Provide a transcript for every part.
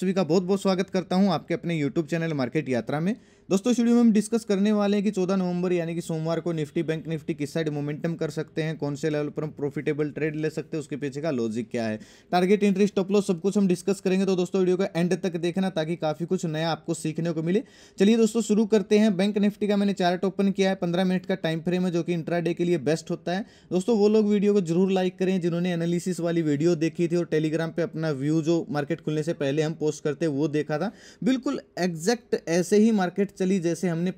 सभी का बहुत बहुत स्वागत करता हूँ आपके अपने यूट्यूब चैनल मार्केट यात्रा में। दोस्तों स्टूडियो में हम डिस्कस करने वाले हैं कि 14 नवंबर, यानी कि सोमवार को निफ्टी बैंक निफ्टी किस साइड मोमेंटम कर सकते हैं, कौन से लेवल पर हम प्रॉफिटेबल ट्रेड ले सकते हैं, उसके पीछे का लॉजिक क्या है। टारगेट इंट्री स्टॉप लॉस सब कुछ हम डिस्कस करेंगे तो दोस्तों, वीडियो का एंड तक देखना ताकि काफ़ी कुछ नया आपको सीखने को मिले। चलिए दोस्तों, शुरू करते हैं। बैंक निफ्टी का मैंने चार्ट ओपन किया है, पंद्रह मिनट का टाइम फ्रेम है, जो कि इंट्रा के लिए बेस्ट होता है। दोस्तों, वो लोग वीडियो को ज़रूर लाइक करें, जिन्होंने एनालिसिस वाली वीडियो देखी थी और टेलीग्राम पर अपना व्यू जो मार्केट खुलने से पहले हम पोस्ट करते, वो देखा था। बिल्कुल एग्जैक्ट ऐसे ही मार्केट चली जैसे हमने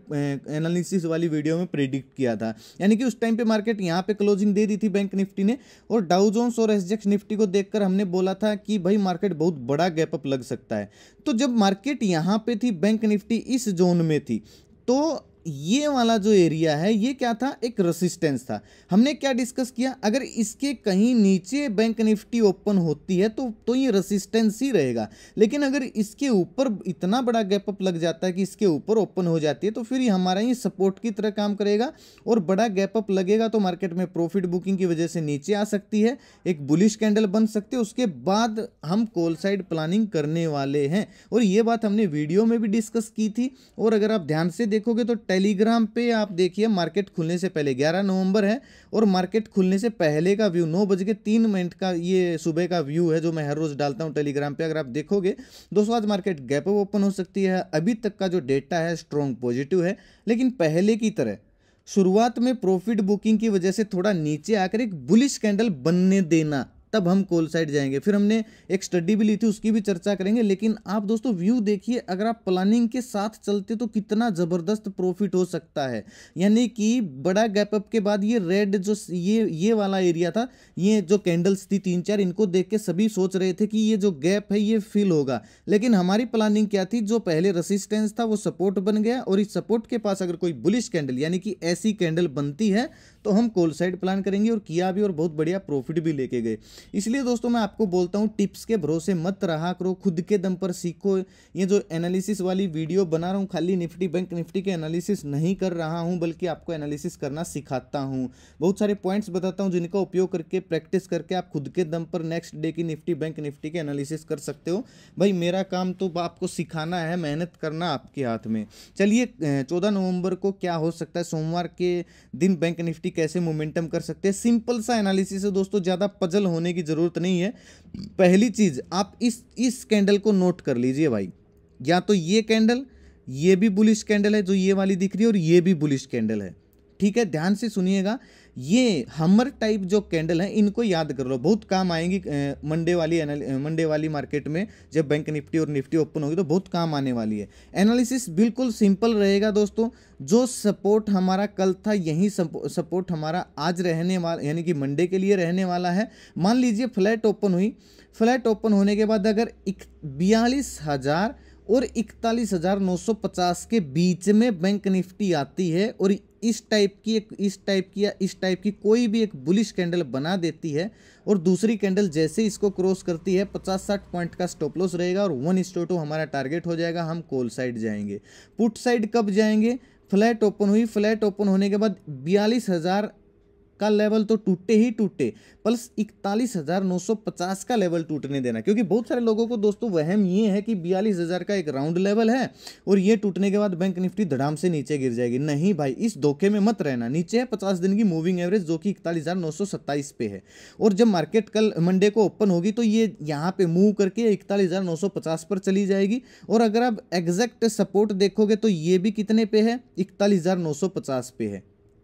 एनालिसिस वाली वीडियो में प्रिडिक्ट किया था। यानी कि उस टाइम पे मार्केट यहाँ पे क्लोजिंग दे दी थी बैंक निफ्टी ने, और डाउजोन्स और एसजेक्स निफ्टी को देखकर हमने बोला था कि भाई मार्केट बहुत बड़ा गैपअप लग सकता है। तो जब मार्केट यहाँ पर थी बैंक निफ्टी इस जोन में थी तो ये वाला जो एरिया है, ये क्या था? एक रेसिस्टेंस था। हमने क्या डिस्कस किया? अगर इसके कहीं नीचे बैंक निफ्टी ओपन होती है तो तो ये रेसिस्टेंस ही रहेगा। लेकिन अगर इसके ऊपर इतना बड़ा गैप अप लग जाता है कि इसके ऊपर ओपन हो जाती है तो फिर ये हमारा ये सपोर्ट की तरह काम करेगा और बड़ा गैप अप लगेगा तो मार्केट में प्रॉफिट बुकिंग की वजह से नीचे आ सकती है। एक बुलिश कैंडल बन सकती है, उसके बाद हम कोल साइड प्लानिंग करने वाले हैं। और ये बात हमने वीडियो में भी डिस्कस की थी। और अगर आप ध्यान से देखोगे तो टेलीग्राम पे आप देखिए, मार्केट खुलने से पहले 11 नवंबर है और मार्केट खुलने से पहले का व्यू, नौ बज के तीन मिनट का ये सुबह का व्यू है जो मैं हर रोज़ डालता हूँ टेलीग्राम पे, अगर आप देखोगे। दोस्तों, आज मार्केट गैप ओपन हो सकती है। अभी तक का जो डेटा है स्ट्रॉन्ग पॉजिटिव है, लेकिन पहले की तरह, शुरुआत में प्रॉफिट बुकिंग की वजह से थोड़ा नीचे आकर एक बुलिश कैंडल बनने देना तब हम कोल साइड जाएँगे। फिर हमने एक स्टडी भी ली थी, उसकी भी चर्चा करेंगे। लेकिन आप दोस्तों व्यू देखिए, अगर आप प्लानिंग के साथ चलते तो कितना ज़बरदस्त प्रॉफिट हो सकता है। यानी कि बड़ा गैप अप के बाद ये रेड जो ये ये वाला एरिया था, ये जो कैंडल्स थी, तीन चार, इनको देख के सभी सोच रहे थे कि ये जो गैप है, ये फिल होगा। लेकिन हमारी प्लानिंग क्या थी? जो पहले रसिस्टेंस था, वो सपोर्ट बन गया और इस सपोर्ट के पास अगर कोई बुलिश कैंडल यानी कि ऐसी कैंडल बनती है तो हम कोल साइड प्लान करेंगे और किया भी और बहुत बढ़िया प्रॉफिट भी लेके गए। इसलिए दोस्तों मैं आपको बोलता हूँ टिप्स के भरोसे मत रहा करो, खुद के दम पर सीखो। ये जो एनालिसिस वाली वीडियो बना रहा हूँ, खाली निफ्टी बैंक निफ्टी के एनालिसिस नहीं कर रहा हूँ, बल्कि आपको एनालिसिस करना सिखाता हूँ। बहुत सारे पॉइंट्स बताता हूँ जिनका उपयोग करके प्रैक्टिस करके आप खुद के दम पर नेक्स्ट डे की निफ्टी बैंक निफ्टी के एनालिसिस कर सकते हो। भाई, मेरा काम तो आपको सिखाना है, मेहनत करना आपके हाथ में। चलिए चौदह नवंबर को क्या हो सकता है? सोमवार के दिन बैंक निफ्टी कैसे मोमेंटम कर सकते हैं। सिंपल सा एनालिसिस है दोस्तों, ज़्यादा पजल होने की ज़रूरत नहीं है। पहली चीज़, आप इस इस कैंडल को नोट कर लीजिए भाई। या तो ये कैंडल, ये भी बुलिश कैंडल है जो ये वाली दिख रही है, और ये भी बुलिश कैंडल है। ठीक है, ध्यान से सुनिएगा। ये हमर टाइप जो कैंडल है, इनको याद कर लो। बहुत काम आएँगी मंडे वाली मंडे वाली मार्केट में जब बैंक निफ्टी और निफ्टी ओपन होगी तो बहुत काम आने वाली है। एनालिसिस बिल्कुल सिंपल रहेगा दोस्तों। जो सपोर्ट हमारा कल था, यही सपोर्ट हमारा आज रहने वाला, यानी कि मंडे के लिए रहने वाला है। मान लीजिए फ्लैट ओपन हुई। फ्लैट ओपन होने के बाद अगर बयालीस हज़ार और इकतालीस हज़ार नौ सौ पचास के बीच में बैंक निफ्टी आती है और इस टाइप की एक, इस टाइप की या इस टाइप की कोई भी एक बुलिश कैंडल बना देती है और दूसरी कैंडल जैसे इसको क्रॉस करती है, पचास साठ पॉइंट का स्टॉप लॉस रहेगा और वन स्टो टू हमारा टारगेट हो जाएगा, हम कोल साइड जाएँगे। पुट साइड कब जाएँगे? फ्लैट ओपन हुई, फ्लैट ओपन होने के बाद बयालीस हज़ार का लेवल तो टूटे ही टूटे प्लस इकतालीस हज़ार नौ सौ पचास का लेवल टूटने देना। क्योंकि बहुत सारे लोगों को दोस्तों वहम ये है कि बयालीस हज़ार का एक राउंड लेवल है और ये टूटने के बाद बैंक निफ्टी धड़ाम से नीचे गिर जाएगी। नहीं भाई, इस धोखे में मत रहना। नीचे है पचास दिन की मूविंग एवरेज जो कि इकतालीस हज़ार नौ सौ सत्ताईस पे है। और जब मार्केट कल मंडे को ओपन होगी तो ये यहाँ पे मूव करके इकतालीस हज़ार नौ सौ पचास पर चली जाएगी। और अगर आप एग्जैक्ट सपोर्ट देखोगे तो ये भी कितने पे है? इकतालीस हज़ार नौ सौ पचास पे है।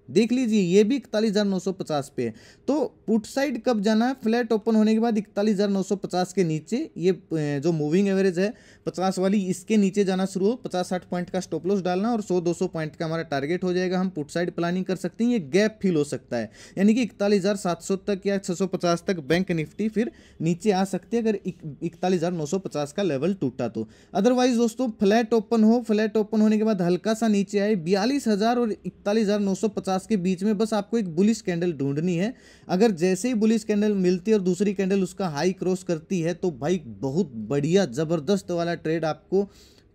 देख लीजिए, ये भी इकतालीस हज़ार नौ सौ पचास पे है। तो पुट साइड कब जाना है? फ्लैट ओपन होने के बाद इकतालीस हज़ार नौ सौ पचास के नीचे, ये जो मूविंग एवरेज है, पचास वाली, इसके नीचे जाना शुरू हो, पचास साठ पॉइंट का स्टॉप लॉस डालना और सौ दो सौ पॉइंट का हमारा टारगेट हो जाएगा। हम पुट साइड प्लानिंग कर सकते हैं, ये गैप फिल हो सकता है। यानी कि इकतालीस हज़ार सात सौ तक या छः सौ पचास तक बैंक निफ्टी फिर नीचे आ सकती है अगर इकतालीस हज़ार नौ सौ पचास का लेवल टूटा तो। अदरवाइज़ दोस्तों, फ्लैट ओपन हो, फ्लैट ओपन होने के बाद हल्का सा नीचे आए, बयालीस हज़ार और इकतालीस हज़ार नौ सौ पचास के बीच में बस आपको एक बुलिश कैंडल ढूंढनी है। अगर जैसे ही बुलिश कैंडल मिलती है और दूसरी कैंडल उसका हाई क्रॉस करती है तो भाई बहुत बढ़िया ज़बरदस्त वाला ट्रेड आपको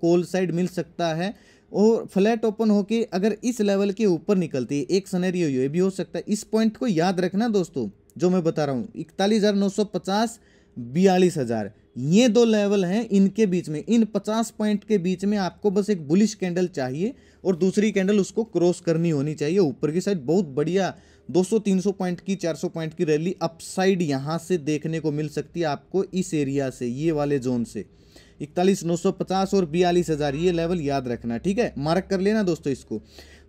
कोल साइड मिल सकता है। और फ्लैट ओपन होके अगर इस लेवल के ऊपर निकलती है, एक सनेरियो ये भी हो सकता है। इस पॉइंट को याद रखना दोस्तों, जो मैं बता रहा हूँ, इकतालीस हज़ार नौ सौ पचास बयालीस हज़ार। ये दो लेवल हैं इनके बीच में। इन 50 पॉइंट के बीच में आपको बस एक बुलिश कैंडल चाहिए और दूसरी कैंडल उसको क्रॉस करनी होनी चाहिए। ऊपर की साइड बहुत बढ़िया 200-300 पॉइंट की 400 पॉइंट की रैली अपसाइड यहाँ से देखने को मिल सकती है आपको इस एरिया से, ये वाले जोन से। इकतालीस, नौ सौ पचास और बयालीस हज़ार, ये लेवल याद रखना, ठीक है? मार्क कर लेना दोस्तों इसको।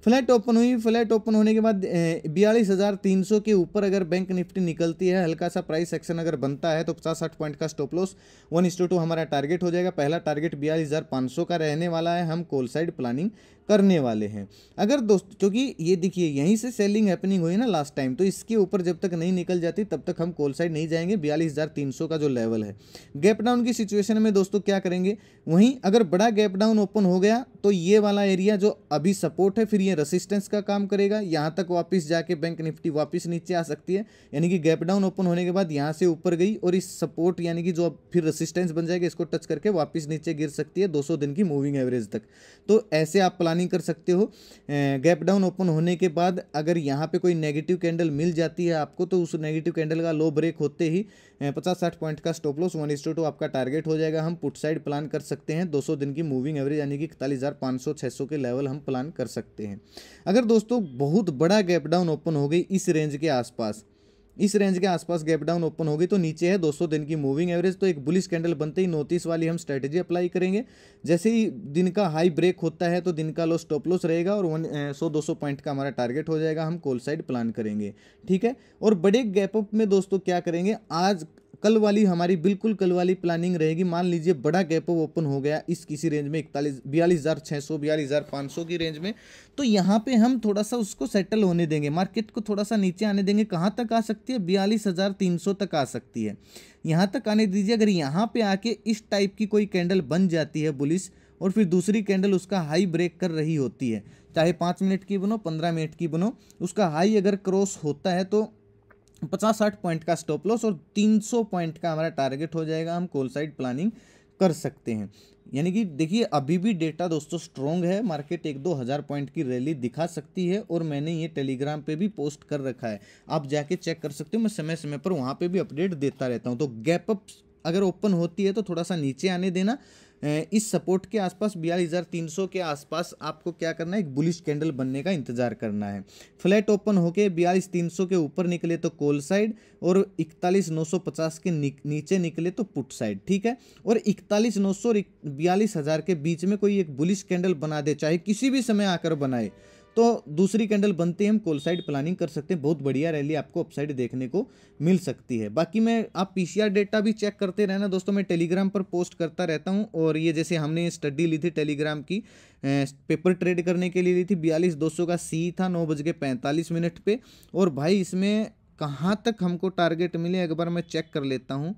फ्लैट ओपन हुई। फ्लैट ओपन होने के बाद बयालीस हज़ार तीन सौ के ऊपर अगर बैंक निफ्टी निकलती है, हल्का सा प्राइस एक्शन अगर बनता है तो पचास साठ पॉइंट का stop loss, one is two हमारा टारगेट हो जाएगा। पहला टारगेट बयालीस हज़ार पाँच सौ का रहने वाला है। हम कोल साइड प्लानिंग करने वाले हैं। अगर दोस्त, क्योंकि ये देखिए, यहीं से सेलिंग हैपनिंग हुई ना लास्ट टाइम तो इसके ऊपर जब तक नहीं निकल जाती, तब तक हम कोल साइड नहीं जाएँगे। बयालीस का जो लेवल है। गैप डाउन की सिचुएशन में दोस्तों क्या करेंगे? वहीं अगर बड़ा गैप डाउन ओपन हो गया तो ये वाला एरिया जो अभी सपोर्ट है, फिर ये रसिस्टेंस का काम करेगा। यहाँ तक वापस जाके बैंक निफ्टी वापस नीचे आ सकती है। यानी कि गैप डाउन ओपन होने के बाद यहाँ से ऊपर गई और इस सपोर्ट यानी कि जो अब फिर रसिस्टेंस बन जाएगा, इसको टच करके वापस नीचे गिर सकती है दो सौ दिन की मूविंग एवरेज तक। तो ऐसे आप प्लानिंग कर सकते हो। गैप डाउन ओपन होने के बाद अगर यहाँ पे कोई नेगेटिव कैंडल मिल जाती है आपको तो उस नेगेटिव कैंडल का लो ब्रेक होते ही पचास साठ पॉइंट का स्टॉप लॉस वन टू आपका टारगेट हो जाएगा। हम पुट साइड प्लान कर सकते हैं। 200 दिन की मूविंग एवरेज यानी कि इकतालीस हज़ार पाँच सौ सौ के लेवल हम प्लान कर सकते हैं। अगर दोस्तों बहुत बड़ा गैप डाउन ओपन हो गई इस रेंज के आसपास इस रेंज के आसपास गैप डाउन ओपन होगी तो नीचे है 200 दिन की मूविंग एवरेज तो एक बुलिस कैंडल बनते ही नोटिस वाली हम स्ट्रेटेजी अप्लाई करेंगे। जैसे ही दिन का हाई ब्रेक होता है तो दिन का लो स्टॉप लॉस रहेगा और वन सौ, दो सौ पॉइंट का हमारा टारगेट हो जाएगा, हम कोल साइड प्लान करेंगे, ठीक है? और बड़े गैप अप में दोस्तों क्या करेंगे? आज कल वाली हमारी बिल्कुल कल वाली प्लानिंग रहेगी। मान लीजिए बड़ा गैप ओपन हो गया इस किसी रेंज में, इकतालीस, बयालीस हज़ार छः सौ, बयालीस हज़ार, पाँच सौ की रेंज में तो यहाँ पे हम थोड़ा सा उसको सेटल होने देंगे। मार्केट को थोड़ा सा नीचे आने देंगे। कहाँ तक आ सकती है? बयालीस हज़ार तीन सौ तक आ सकती है। यहाँ तक आने दीजिए। अगर यहाँ पर आके इस टाइप की कोई कैंडल बन जाती है बुलिस और फिर दूसरी कैंडल उसका हाई ब्रेक कर रही होती है, चाहे पाँच मिनट की बनो, पंद्रह मिनट की बनो, उसका हाई अगर क्रॉस होता है तो पचास साठ पॉइंट का स्टॉप लॉस और तीन सौ पॉइंट का हमारा टारगेट हो जाएगा, हम कोल साइड प्लानिंग कर सकते हैं। यानी कि देखिए, अभी भी डेटा दोस्तों स्ट्रॉन्ग है मार्केट एक दो हज़ार पॉइंट की रैली दिखा सकती है और मैंने ये टेलीग्राम पे भी पोस्ट कर रखा है। आप जाके चेक कर सकते हो, मैं समय समय पर वहाँ पे भी अपडेट देता रहता हूँ। तो गैप अप अगर ओपन होती है तो थोड़ा सा नीचे आने देना इस सपोर्ट के आसपास बयालीस हज़ार तीन सौ के आसपास आपको क्या करना है? एक बुलिश कैंडल बनने का इंतज़ार करना है। फ्लैट ओपन होके बयालीस तीन सौ के ऊपर निकले तो कोल साइड और इकतालीस नौ सौ पचास के नीचे निकले तो पुट साइड ठीक है? और इकतालीस नौ सौ बयालीस हज़ार के बीच में कोई एक बुलिश कैंडल बना दे, चाहे किसी भी समय आकर बनाए। तो दूसरी कैंडल बनते हम कोल साइड प्लानिंग कर सकते हैं। बहुत बढ़िया रैली आपको अपसाइड देखने को मिल सकती है। बाकी मैं, आप पीसीआर डेटा भी चेक करते रहना। दोस्तों, मैं टेलीग्राम पर पोस्ट करता रहता हूँ और ये जैसे हमने स्टडी ली थी टेलीग्राम की पेपर ट्रेड करने के लिए ली थी बयालीस, दो का सी था नौ बज के पैंतालीस मिनट पर और भाई, इसमें कहाँ तक हमको टारगेट मिले, एक बार मैं चेक कर लेता हूँ।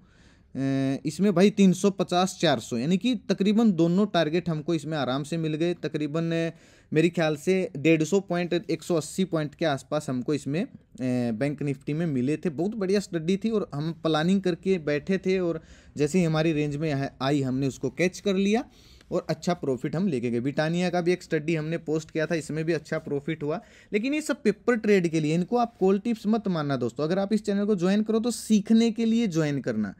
इसमें भाई 350 400 यानी कि तकरीबन दोनों टारगेट हमको इसमें आराम से मिल गए। तकरीबन मेरे ख्याल से डेढ़ सौ पॉइंट, एक सौ अस्सी पॉइंट के आसपास हमको इसमें बैंक निफ्टी में मिले थे। बहुत बढ़िया स्टडी थी और हम प्लानिंग करके बैठे थे और जैसे ही हमारी रेंज में आई, हमने उसको कैच कर लिया और अच्छा प्रॉफिट हम लेके गए। ब्रिटानिया का भी एक स्टडी हमने पोस्ट किया था, इसमें भी अच्छा प्रॉफिट हुआ। लेकिन ये सब पेपर ट्रेड के लिए, इनको आप कॉल टिप्स मत मानना दोस्तों। अगर आप इस चैनल को ज्वाइन करो तो सीखने के लिए ज्वाइन करना।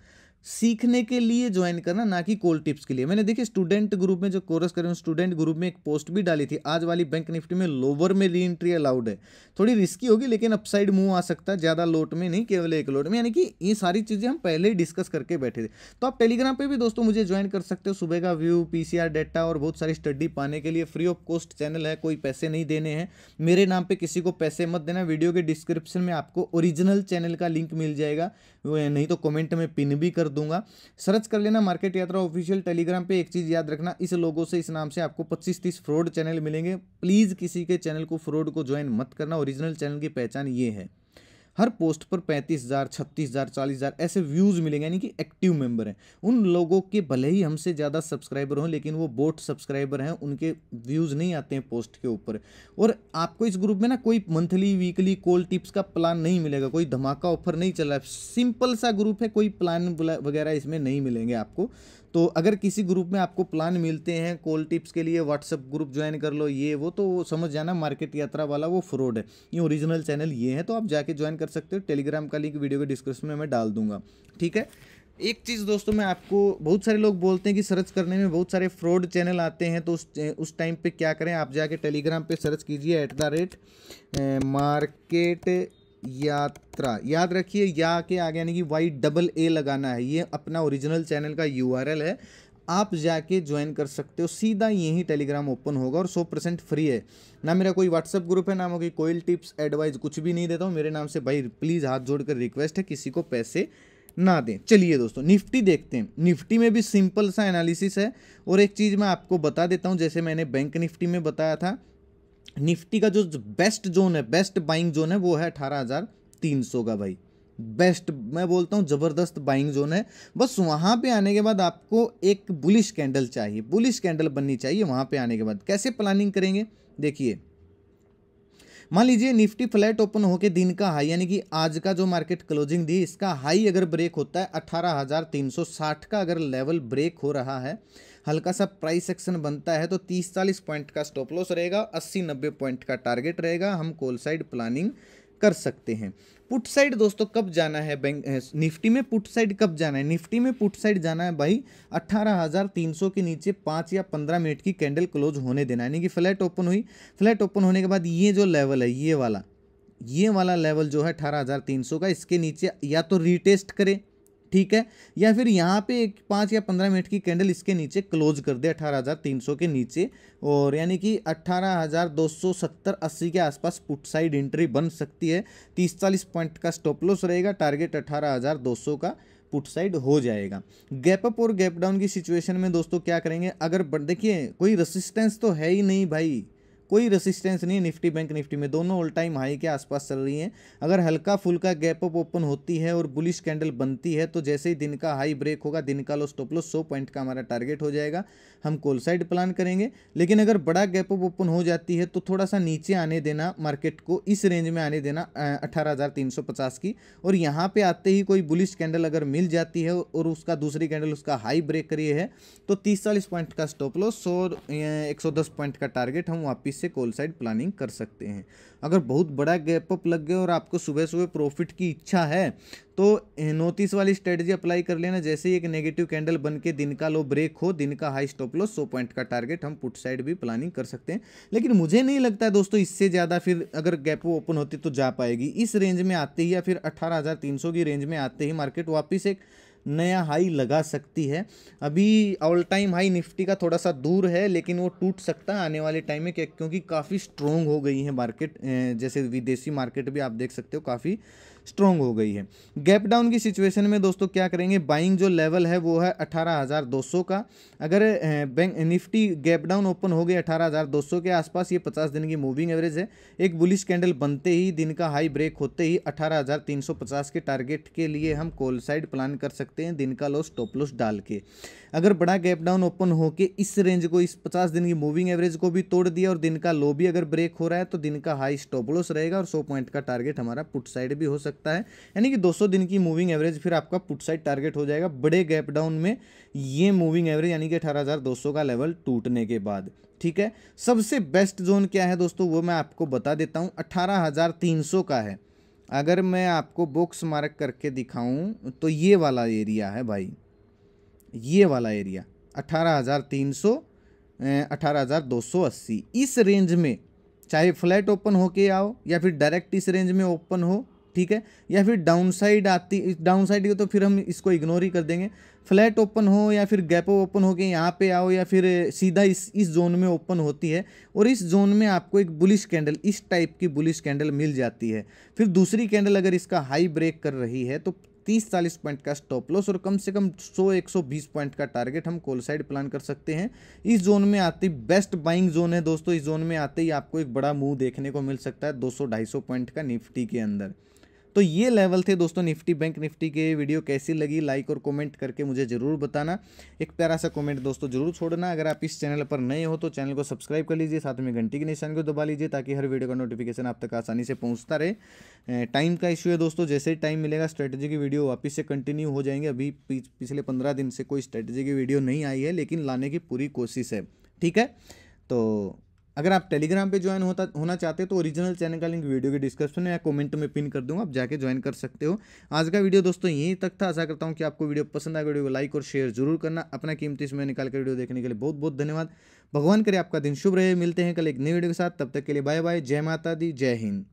सीखने के लिए ज्वाइन करना, ना कि कोल टिप्स के लिए। मैंने देखिए स्टूडेंट ग्रुप में जो कोर्स कर रहे हैं स्टूडेंट ग्रुप में एक पोस्ट भी डाली थी, आज वाली बैंक निफ्टी में लोवर में री एंट्री अलाउड है। थोड़ी रिस्की होगी, लेकिन अपसाइड मूव आ सकता है, ज़्यादा लोट में नहीं, केवल एक लोट में। यानी कि ये सारी चीज़ें हम पहले ही डिस्कस करके बैठे थे। तो आप टेलीग्राम पर भी दोस्तों मुझे ज्वाइन कर सकते हो, सुबह का व्यू पी डेटा और बहुत सारी स्टडी पाने के लिए। फ्री ऑफ़ कॉस्ट चैनल है, कोई पैसे नहीं देने हैं। मेरे नाम पर किसी को पैसे मत देना वीडियो के डिस्क्रिप्शन में आपको ओरिजिनल चैनल का लिंक मिल जाएगा। नहीं तो कमेंट में पिन भी कर दूँगा। सर्च कर लेना मार्केट यात्रा ऑफिशियल टेलीग्राम पे एक चीज़ याद रखना। इस लोगों से, इस नाम से आपको 25 तीस फ्रॉड चैनल मिलेंगे। प्लीज़ किसी के चैनल को फ्रॉड को ज्वाइन मत करना। ओरिजिनल चैनल की पहचान ये है। हर पोस्ट पर पैंतीस हज़ार, छत्तीस हज़ार, चालीस हज़ार ऐसे व्यूज़ मिलेंगे, यानी कि एक्टिव मेंबर हैं। उन लोगों के भले ही हमसे ज़्यादा सब्सक्राइबर हों, लेकिन वो बोट सब्सक्राइबर हैं, उनके व्यूज़ नहीं आते हैं पोस्ट के ऊपर। और आपको इस ग्रुप में ना कोई मंथली वीकली कॉल टिप्स का प्लान नहीं मिलेगा, कोई धमाका ऑफ़र नहीं चल रहा है। सिंपल सा ग्रुप है, कोई प्लान वगैरह इसमें नहीं मिलेंगे आपको। तो अगर किसी ग्रुप में आपको प्लान मिलते हैं कॉल टिप्स के लिए व्हाट्सअप ग्रुप ज्वाइन कर लो, ये वो तो वो समझ जाना मार्केट यात्रा वाला वो फ्रॉड है। ये ओरिजिनल चैनल ये है तो आप जाके ज्वाइन कर सकते हो। टेलीग्राम का लिंक वीडियो के डिस्क्रिप्शन में मैं डाल दूँगा। ठीक है? एक चीज़ दोस्तों, मैं आपको, बहुत सारे लोग बोलते हैं कि सर्च करने में बहुत सारे फ्रॉड चैनल आते हैं तो उस उस टाइम पे क्या करें? आप जाके टेलीग्राम पे सर्च कीजिए एट द रेट मार्केट यात्रा। याद रखिए, या के आगे यानी कि वाई डबल ए लगाना है। ये अपना ओरिजिनल चैनल का यूआरएल है। आप जाके ज्वाइन कर सकते हो। सीधा यही टेलीग्राम ओपन होगा और सौ परसेंट फ्री है। ना मेरा कोई व्हाट्सअप ग्रुप है, ना कोई कोई टिप्स एडवाइस कुछ भी नहीं देता हूँ। मेरे नाम से भाई प्लीज़ हाथ जोड़कर रिक्वेस्ट है, किसी को पैसे ना दें। चलिए दोस्तों, निफ्टी देखते हैं। निफ्टी में भी सिंपल सा एनालिसिस है। और एक चीज़ मैं आपको बता देता हूँ, जैसे मैंने बैंक निफ्टी में बताया था। निफ्टी का जो बेस्ट जोन है बेस्ट बाइंग जोन है, वो है अठारह हज़ार तीन सौ का भाई। बेस्ट मैं बोलता हूँ ज़बरदस्त बाइंग जोन है। बस वहाँ पे आने के बाद आपको एक बुलिश कैंडल चाहिए। बुलिश कैंडल बननी चाहिए वहाँ पे आने के बाद। कैसे प्लानिंग करेंगे? देखिए, मान लीजिए निफ्टी फ्लैट ओपन होकर दिन का हाई, यानी कि आज का जो मार्केट क्लोजिंग दी, इसका हाई अगर ब्रेक होता है, अठारह हज़ार तीन सौ साठ का अगर लेवल ब्रेक हो रहा है हल्का सा प्राइस एक्शन बनता है तो तीस चालीस पॉइंट का स्टॉप लॉस रहेगा अस्सी नब्बे पॉइंट का टारगेट रहेगा, हम कोल साइड प्लानिंग कर सकते हैं। पुट साइड दोस्तों कब जाना है बैंक निफ्टी में पुट साइड कब जाना है? निफ्टी में पुट साइड जाना है भाई अट्ठारह हज़ार तीन सौ के नीचे पाँच या पंद्रह मिनट की कैंडल क्लोज होने देना है। यानी कि फ्लैट ओपन हुई। फ्लैट ओपन होने के बाद ये जो लेवल है, ये वाला ये वाला लेवल जो है अठारह हज़ार तीन सौ का, इसके नीचे या तो रीटेस्ट करे। ठीक है? या फिर यहाँ पे एक पाँच या पंद्रह मिनट की कैंडल इसके नीचे क्लोज कर दे, अठारह हज़ार तीन सौ के नीचे और यानी कि अट्ठारह हज़ार दो सौ सत्तर अस्सी के आसपास पुट साइड एंट्री बन सकती है। तीस चालीस पॉइंट का स्टॉप लॉस रहेगा टारगेट अठारह हज़ार दो सौ का पुट साइड हो जाएगा। गैप अप और गैप डाउन की सिचुएशन में दोस्तों क्या करेंगे? अगर देखिए, कोई रेसिस्टेंस तो है ही नहीं भाई। कोई रेसिस्टेंस नहीं, निफ्टी बैंक निफ्टी में। दोनों ऑल टाइम हाई के आसपास चल रही हैं। अगर हल्का फुल्का गैप अप ओपन होती है और बुलिश कैंडल बनती है तो जैसे ही दिन का हाई ब्रेक होगा, दिन का लो स्टॉप लो सौ पॉइंट का हमारा टारगेट हो जाएगा। हम कोल साइड प्लान करेंगे। लेकिन अगर बड़ा गैप अप ओपन हो जाती है तो थोड़ा सा नीचे आने देना मार्केट को इस रेंज में आने देना अठारह की। और यहाँ पे आते ही कोई बुलिश कैंडल अगर मिल जाती है और उसका दूसरी कैंडल उसका हाई ब्रेक करिए है तो तीस चालीस पॉइंट का स्टॉप लो सौ एक पॉइंट का टारगेट हम वापिस से कॉल साइड प्लानिंग कर सकते हैं। अगर बहुत बड़ा गैप अप लग गया और आपको सुबह सुबह प्रॉफिट की इच्छा है तो नोटिस वाली स्ट्रेटजी अप्लाई कर लेना। जैसे ही एक नेगेटिव कैंडल बन के दिन का लो ब्रेक हो, दिन का हाई स्टॉप लो सौ पॉइंट का टारगेट हम पुट साइड भी प्लानिंग कर सकते हैं। लेकिन मुझे नहीं लगता है दोस्तों इससे ज़्यादा फिर अगर गैप ओपन होती तो जा पाएगी। इस रेंज में आते ही या फिर अट्ठारह की रेंज में आते ही मार्केट वापिस एक नया हाई लगा सकती है। अभी ऑल टाइम हाई निफ्टी का थोड़ा सा दूर है, लेकिन वो टूट सकता है आने वाले टाइम में, क्योंकि काफ़ी स्ट्रोंग हो गई है मार्केट जैसे विदेशी मार्केट भी आप देख सकते हो, काफ़ी स्ट्रॉन्ग हो गई है। गैप डाउन की सिचुएशन में दोस्तों क्या करेंगे? बाइंग जो लेवल है वो है अठारह हज़ार दो सौ का। अगर bank Nifty gap down open हो गई अठारह हज़ार दो सौ के आसपास, ये पचास दिन की मूविंग एवरेज है। एक बुलिश कैंडल बनते ही, दिन का हाई ब्रेक होते ही अठारह हज़ार तीन सौ पचास के टारगेट के लिए हम कोल साइड प्लान कर सकते हैं, दिन का लॉस टॉप लॉस डाल के। अगर बड़ा गैप डाउन ओपन होके इस रेंज को, इस पचास दिन की मूविंग एवरेज को भी तोड़ दिया और दिन का लो भी अगर ब्रेक हो रहा है तो दिन का हाई स्टॉप लॉस रहेगा और सौ पॉइंट का टारगेट हमारा पुट साइड भी हो सकता है। यानी कि 200 दिन की मूविंग एवरेज फिर आपका पुट साइड टारगेट हो जाएगा। बड़े गैप डाउन में ये मूविंग एवरेज यानी कि अठारह का लेवल टूटने के बाद, ठीक है? सबसे बेस्ट जोन क्या है दोस्तों? वो मैं आपको बता देता हूँ। अठारह का है। अगर मैं आपको बॉक्स मार्क करके दिखाऊँ तो ये वाला एरिया है भाई। ये वाला एरिया अठारह हज़ार इस रेंज में, चाहे फ्लैट ओपन होके आओ या फिर डायरेक्ट इस रेंज में ओपन हो ठीक है? या फिर डाउन साइड आती डाउन साइड तो फिर हम इसको इग्नोर ही कर देंगे। फ्लैट ओपन हो या फिर गैप ओपन हो के यहाँ पे आओ या फिर सीधा इस इस जोन में ओपन होती है और इस जोन में आपको एक बुलिश कैंडल इस टाइप की बुलिश कैंडल मिल जाती है। फिर दूसरी कैंडल अगर इसका हाई ब्रेक कर रही है तो तीस चालीस पॉइंट का स्टॉप लॉस और कम से कम सौ, एक सौ बीस पॉइंट का टारगेट हम कोल साइड प्लान कर सकते हैं। इस जोन में आती बेस्ट बाइंग जोन है दोस्तों, इस जोन में आते ही आपको एक बड़ा मूव देखने को मिल सकता है दो सौ सौ पॉइंट का निफ्टी के अंदर। तो ये लेवल थे दोस्तों निफ्टी बैंक, निफ्टी के। वीडियो कैसी लगी लाइक और कमेंट करके मुझे ज़रूर बताना। एक प्यारा सा कमेंट दोस्तों ज़रूर छोड़ना। अगर आप इस चैनल पर नए हो तो चैनल को सब्सक्राइब कर लीजिए, साथ में घंटी के निशान को दबा लीजिए, ताकि हर वीडियो का नोटिफिकेशन आप तक आसानी से पहुँचता रहे। टाइम का इशू है दोस्तों, जैसे ही टाइम मिलेगा स्ट्रेटेजी की वीडियो वापस से कंटिन्यू हो जाएँगे। अभी पिछले पंद्रह दिन से कोई स्ट्रेटेजी की वीडियो नहीं आई है, लेकिन लाने की पूरी कोशिश है। ठीक है? तो अगर आप टेलीग्राम पे ज्वाइन होता, होना चाहते हो तो ओरिजिनल चैनल का लिंक वीडियो के डिस्क्रिप्शन में या कमेंट में पिन कर दूँगा, आप जाके ज्वाइन कर सकते हो। आज का वीडियो दोस्तों यहीं तक था। आशा करता हूँ कि आपको वीडियो पसंद आए वीडियो को लाइक और शेयर ज़रूर करना। अपना कीमती समय निकाल कर वीडियो देखने के लिए बहुत बहुत धन्यवाद। भगवान करे आपका दिन शुभ रहे। मिलते हैं कल एक नई वीडियो के साथ। तब तक के लिए बाय बाय जय माता दी, जय हिंद।